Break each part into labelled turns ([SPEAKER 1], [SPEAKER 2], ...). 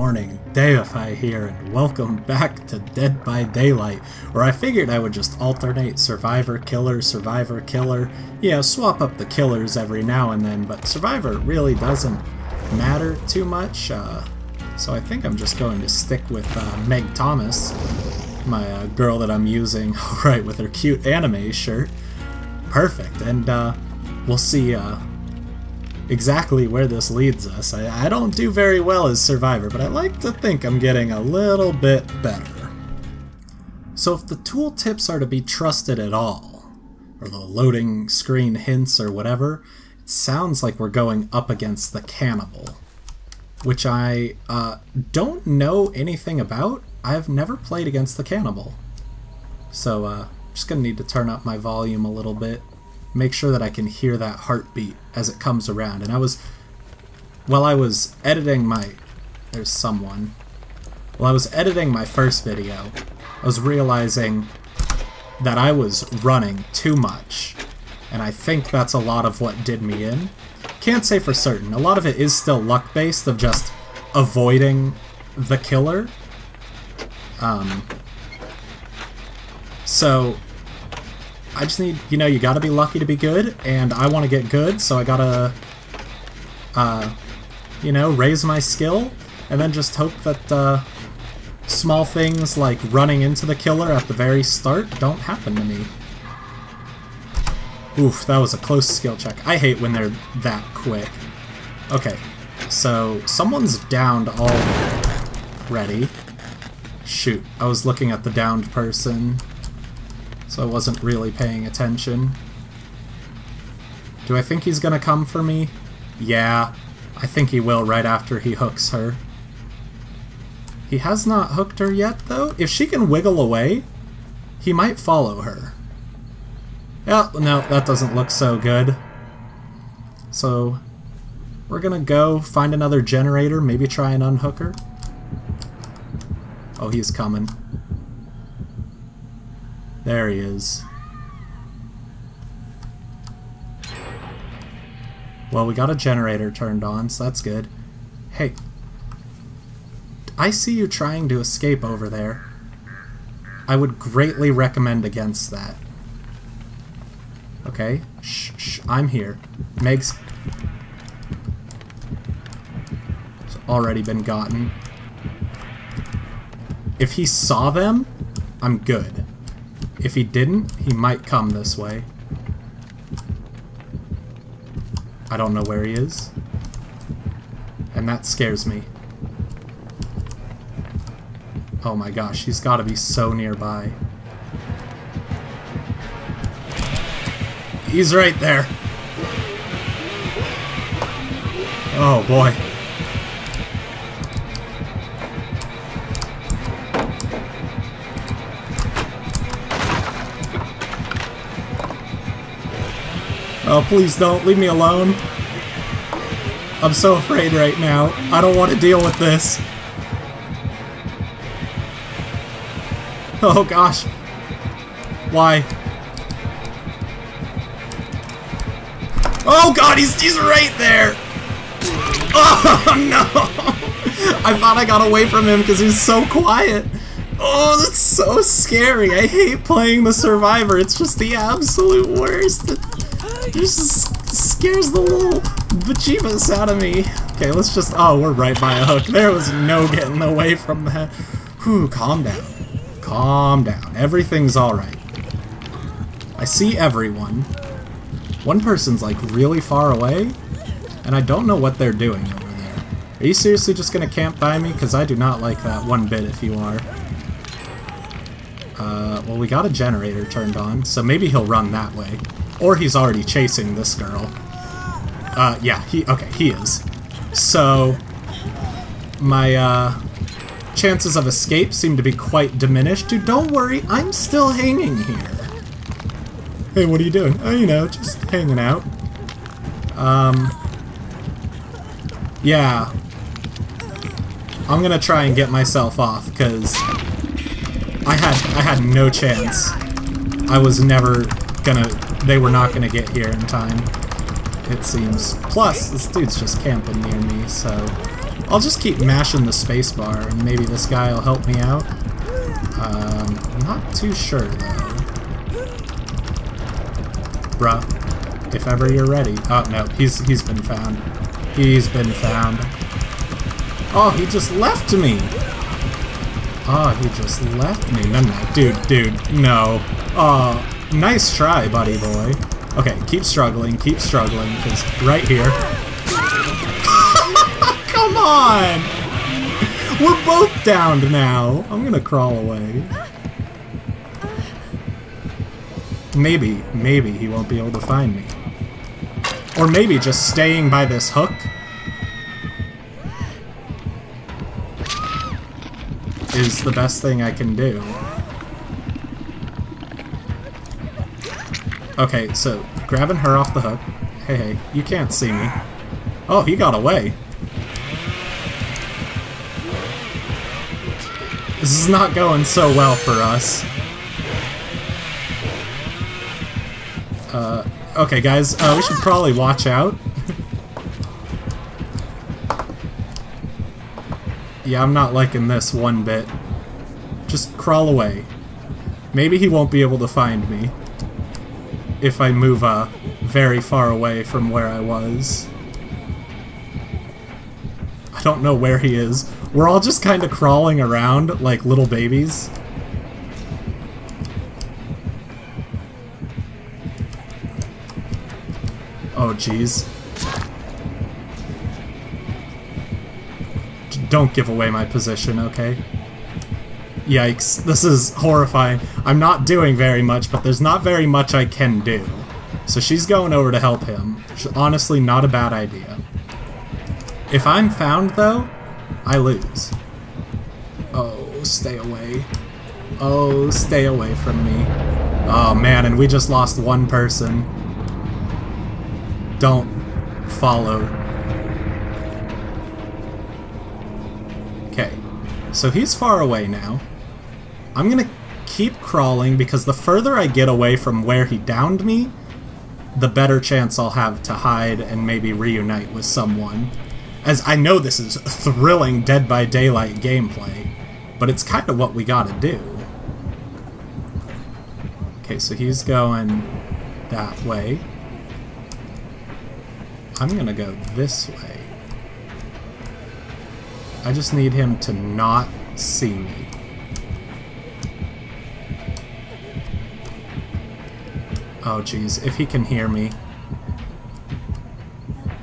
[SPEAKER 1] morning, Deipfei here, and welcome back to Dead by Daylight, where I figured I would just alternate Survivor, Killer, Survivor, Killer. Yeah, swap up the killers every now and then, but Survivor really doesn't matter too much, uh, so I think I'm just going to stick with uh, Meg Thomas, my uh, girl that I'm using, right, with her cute anime shirt. Perfect, and uh, we'll see uh, exactly where this leads us. I, I don't do very well as Survivor, but I like to think I'm getting a little bit better. So if the tooltips are to be trusted at all, or the loading screen hints or whatever, it sounds like we're going up against the cannibal, which I uh, don't know anything about. I've never played against the cannibal. So uh, just to need to turn up my volume a little bit make sure that I can hear that heartbeat as it comes around. And I was, while I was editing my, there's someone, while I was editing my first video, I was realizing that I was running too much. And I think that's a lot of what did me in. Can't say for certain. A lot of it is still luck-based of just avoiding the killer. Um, so I just need, you know, you gotta be lucky to be good, and I want to get good, so I gotta, uh, you know, raise my skill, and then just hope that, uh, small things like running into the killer at the very start don't happen to me. Oof, that was a close skill check. I hate when they're that quick. Okay, so someone's downed already. Shoot, I was looking at the downed person so I wasn't really paying attention. Do I think he's gonna come for me? Yeah, I think he will right after he hooks her. He has not hooked her yet, though. If she can wiggle away, he might follow her. Yeah, no, that doesn't look so good. So, we're gonna go find another generator, maybe try and unhook her. Oh, he's coming. There he is. Well, we got a generator turned on, so that's good. Hey. I see you trying to escape over there. I would greatly recommend against that. Okay. Shh, shh, I'm here. Meg's... It's already been gotten. If he saw them, I'm good. If he didn't, he might come this way. I don't know where he is. And that scares me. Oh my gosh, he's gotta be so nearby. He's right there. Oh boy. Oh, please don't. Leave me alone. I'm so afraid right now. I don't want to deal with this. Oh, gosh. Why? Oh, God, he's, he's right there! Oh, no! I thought I got away from him because he's so quiet. Oh, that's so scary. I hate playing the Survivor. It's just the absolute worst. It just scares the little bejeebus out of me. Okay, let's just... Oh, we're right by a hook. There was no getting away from that. Whew, calm down. Calm down. Everything's alright. I see everyone. One person's, like, really far away, and I don't know what they're doing over there. Are you seriously just gonna camp by me? Because I do not like that one bit if you are. Uh, well, we got a generator turned on, so maybe he'll run that way. Or he's already chasing this girl. Uh, yeah, he, okay, he is. So, my, uh, chances of escape seem to be quite diminished. Dude, don't worry, I'm still hanging here. Hey, what are you doing? Oh, you know, just hanging out. Um, yeah. I'm gonna try and get myself off, because I had, I had no chance. I was never gonna they were not going to get here in time, it seems. Plus, this dude's just camping near me, so I'll just keep mashing the spacebar and maybe this guy will help me out. Um, not too sure though. Bruh, if ever you're ready. Oh no, he's he's been found. He's been found. Oh, he just left me. Oh, he just left me. No, no, dude, dude, no. Oh, nice try, buddy boy. Okay, keep struggling, keep struggling, because right here. Come on! We're both downed now. I'm gonna crawl away. Maybe, maybe he won't be able to find me. Or maybe just staying by this hook is the best thing I can do. Okay, so grabbing her off the hook. Hey, hey, you can't see me. Oh, he got away. This is not going so well for us. Uh, okay, guys, uh, we should probably watch out. yeah, I'm not liking this one bit. Just crawl away. Maybe he won't be able to find me if I move uh, very far away from where I was. I don't know where he is. We're all just kind of crawling around like little babies. Oh, jeez. Don't give away my position, okay? Yikes, this is horrifying. I'm not doing very much, but there's not very much I can do. So she's going over to help him. Honestly, not a bad idea. If I'm found, though, I lose. Oh, stay away. Oh, stay away from me. Oh, man, and we just lost one person. Don't follow. Okay, so he's far away now. I'm gonna keep crawling because the further I get away from where he downed me, the better chance I'll have to hide and maybe reunite with someone. As I know this is thrilling Dead by Daylight gameplay, but it's kind of what we gotta do. Okay, so he's going that way. I'm gonna go this way. I just need him to not see me. Oh jeez, if he can hear me.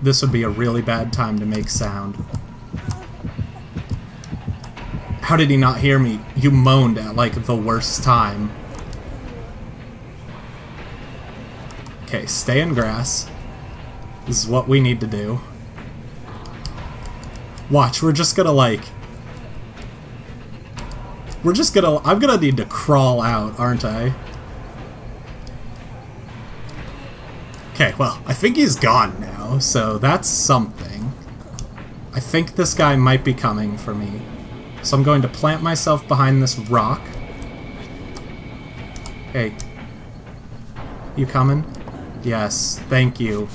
[SPEAKER 1] This would be a really bad time to make sound. How did he not hear me? You moaned at, like, the worst time. Okay, stay in grass. This is what we need to do. Watch, we're just gonna, like... We're just gonna... I'm gonna need to crawl out, aren't I? Okay, well, I think he's gone now, so that's something. I think this guy might be coming for me. So I'm going to plant myself behind this rock. Hey. You coming? Yes, thank you.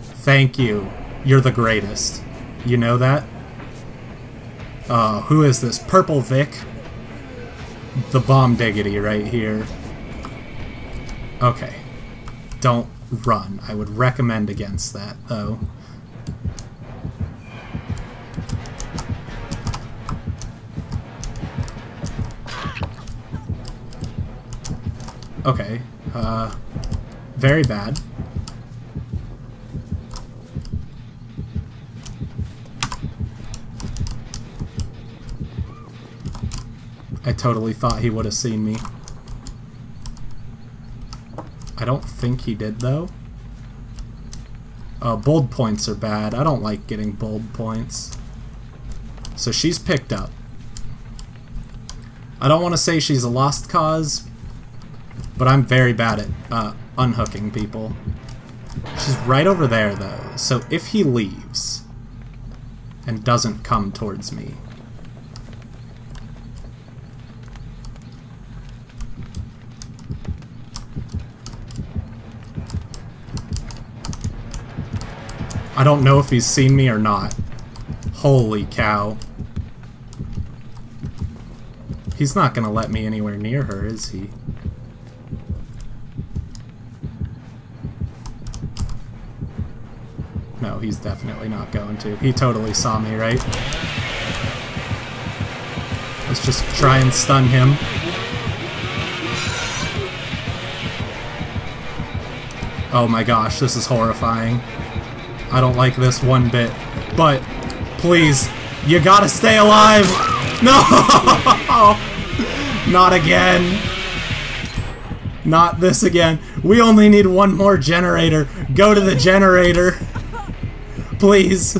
[SPEAKER 1] Thank you. You're the greatest. You know that? Uh, who is this? Purple Vic? The bomb diggity right here. Okay. Don't run. I would recommend against that, though. Okay, uh, very bad. I totally thought he would have seen me. I don't think he did, though. Uh, bold points are bad. I don't like getting bold points. So she's picked up. I don't want to say she's a lost cause, but I'm very bad at uh, unhooking people. She's right over there, though, so if he leaves and doesn't come towards me, I don't know if he's seen me or not. Holy cow. He's not gonna let me anywhere near her, is he? No, he's definitely not going to. He totally saw me, right? Let's just try and stun him. Oh my gosh, this is horrifying. I don't like this one bit. But, please, you gotta stay alive! No! Not again! Not this again. We only need one more generator. Go to the generator. Please.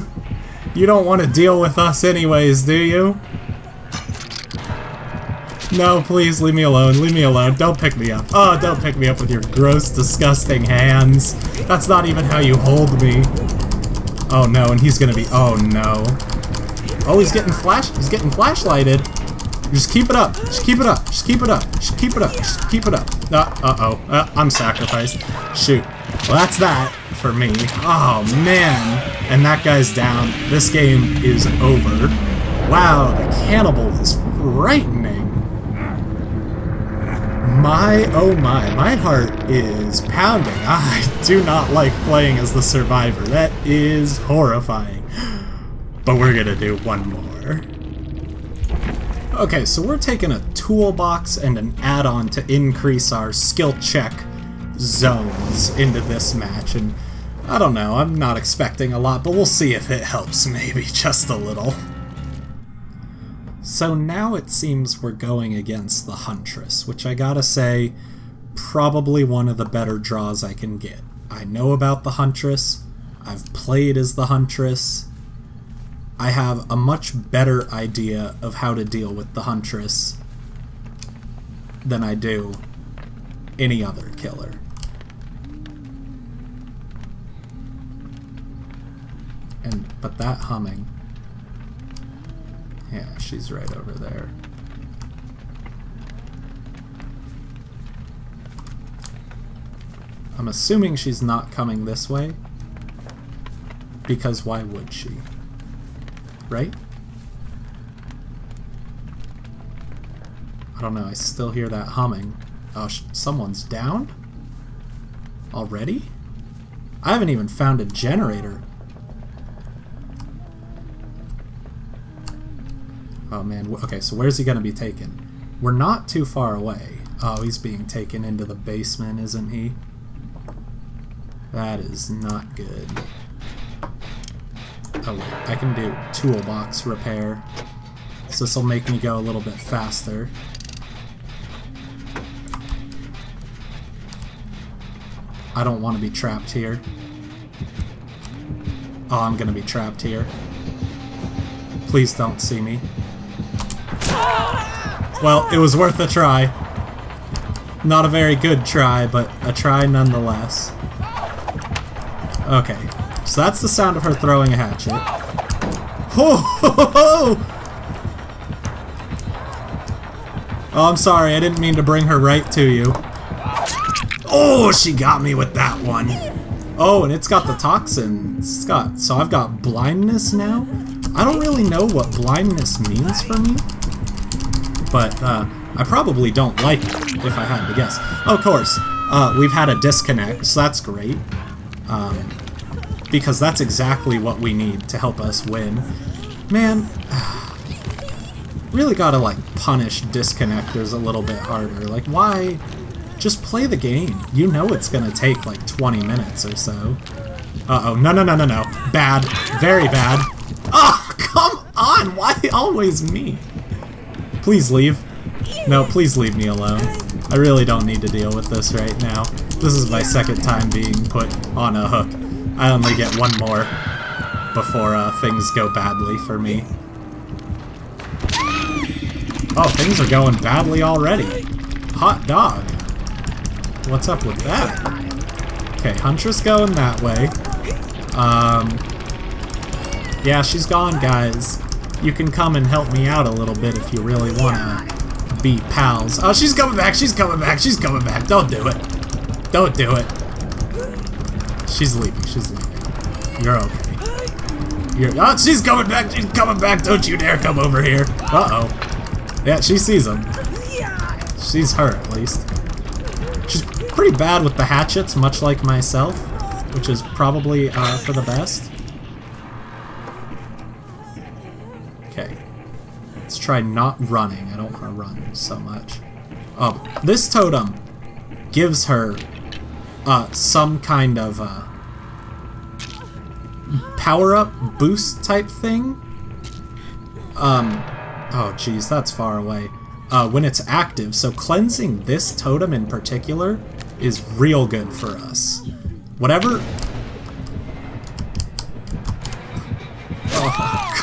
[SPEAKER 1] You don't want to deal with us anyways, do you? No, please, leave me alone. Leave me alone. Don't pick me up. Oh, don't pick me up with your gross, disgusting hands. That's not even how you hold me. Oh no, and he's gonna be- oh no. Oh, he's getting flash- he's getting flashlighted. Just keep it up. Just keep it up. Just keep it up. Just keep it up. Just keep it up. Uh, uh-oh. Uh, I'm sacrificed. Shoot. Well, that's that for me. Oh, man. And that guy's down. This game is over. Wow, the cannibal is frightening. My, oh my, my heart is pounding. I do not like playing as the survivor. That is horrifying. But we're gonna do one more. Okay, so we're taking a toolbox and an add-on to increase our skill check zones into this match, and I don't know, I'm not expecting a lot, but we'll see if it helps maybe just a little. So now it seems we're going against the Huntress, which I gotta say, probably one of the better draws I can get. I know about the Huntress, I've played as the Huntress, I have a much better idea of how to deal with the Huntress than I do any other killer. And, but that humming, yeah, she's right over there. I'm assuming she's not coming this way, because why would she? Right? I don't know, I still hear that humming. Oh, someone's down? Already? I haven't even found a generator. Oh man, okay, so where's he gonna be taken? We're not too far away. Oh, he's being taken into the basement, isn't he? That is not good. Oh wait, I can do toolbox repair. So this will make me go a little bit faster. I don't want to be trapped here. Oh, I'm gonna be trapped here. Please don't see me. Well, it was worth a try. Not a very good try, but a try nonetheless. Okay, so that's the sound of her throwing a hatchet. Oh, I'm sorry, I didn't mean to bring her right to you. Oh, she got me with that one. Oh, and it's got the toxins. It's got, so I've got blindness now? I don't really know what blindness means for me but uh, I probably don't like it, if I had to guess. Oh, of course, uh, we've had a disconnect, so that's great. Um, because that's exactly what we need to help us win. Man, really gotta, like, punish disconnectors a little bit harder. Like, why? Just play the game. You know it's gonna take, like, 20 minutes or so. Uh-oh, no, no, no, no, no. Bad. Very bad. Oh, come on! Why always me? Please leave. No, please leave me alone. I really don't need to deal with this right now. This is my second time being put on a hook. I only get one more before uh, things go badly for me. Oh, things are going badly already. Hot dog. What's up with that? Okay, Huntress going that way. Um, yeah, she's gone, guys you can come and help me out a little bit if you really want to be pals. Oh, she's coming back, she's coming back, she's coming back. Don't do it. Don't do it. She's leaving, she's leaving. You're okay. You're, oh, she's coming back! She's coming back! Don't you dare come over here! Uh-oh. Yeah, she sees him. She's her, at least. She's pretty bad with the hatchets, much like myself, which is probably uh, for the best. Let's try not running. I don't want to run so much. Oh, this totem gives her uh, some kind of uh, power-up boost type thing. Um, oh geez, that's far away uh, when it's active. So cleansing this totem in particular is real good for us. Whatever...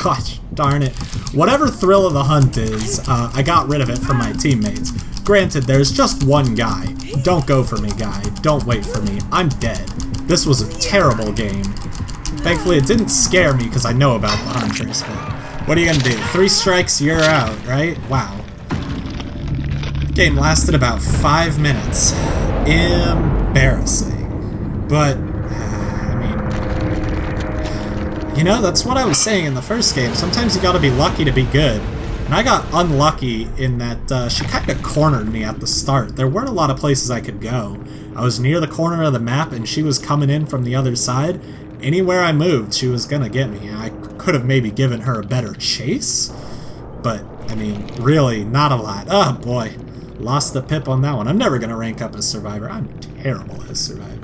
[SPEAKER 1] gosh, darn it. Whatever Thrill of the Hunt is, uh, I got rid of it from my teammates. Granted, there's just one guy. Don't go for me, guy. Don't wait for me. I'm dead. This was a terrible game. Thankfully, it didn't scare me because I know about the Huntress, but what are you gonna do? Three strikes, you're out, right? Wow game lasted about five minutes. Embarrassing. But, I mean... You know, that's what I was saying in the first game. Sometimes you gotta be lucky to be good. And I got unlucky in that uh, she kind of cornered me at the start. There weren't a lot of places I could go. I was near the corner of the map and she was coming in from the other side. Anywhere I moved, she was gonna get me. I could have maybe given her a better chase, but, I mean, really, not a lot. Oh, boy. Lost the pip on that one. I'm never to rank up as Survivor. I'm terrible as Survivor.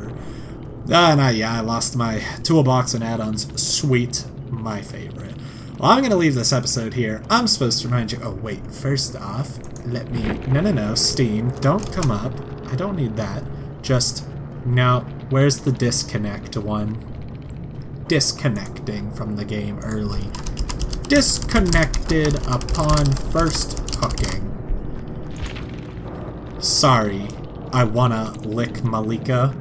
[SPEAKER 1] Ah, uh, yeah, I lost my toolbox and add-ons. Sweet. My favorite. Well, I'm going to leave this episode here. I'm supposed to remind you... Oh, wait. First off, let me... No, no, no. Steam, don't come up. I don't need that. Just... No. Where's the disconnect one? Disconnecting from the game early. Disconnected upon first hooking. Sorry, I wanna lick Malika.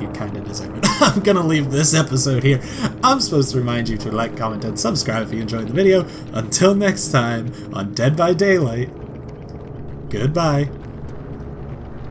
[SPEAKER 1] You kinda deserve it. I'm gonna leave this episode here. I'm supposed to remind you to like, comment, and subscribe if you enjoyed the video. Until next time, on Dead by Daylight, goodbye.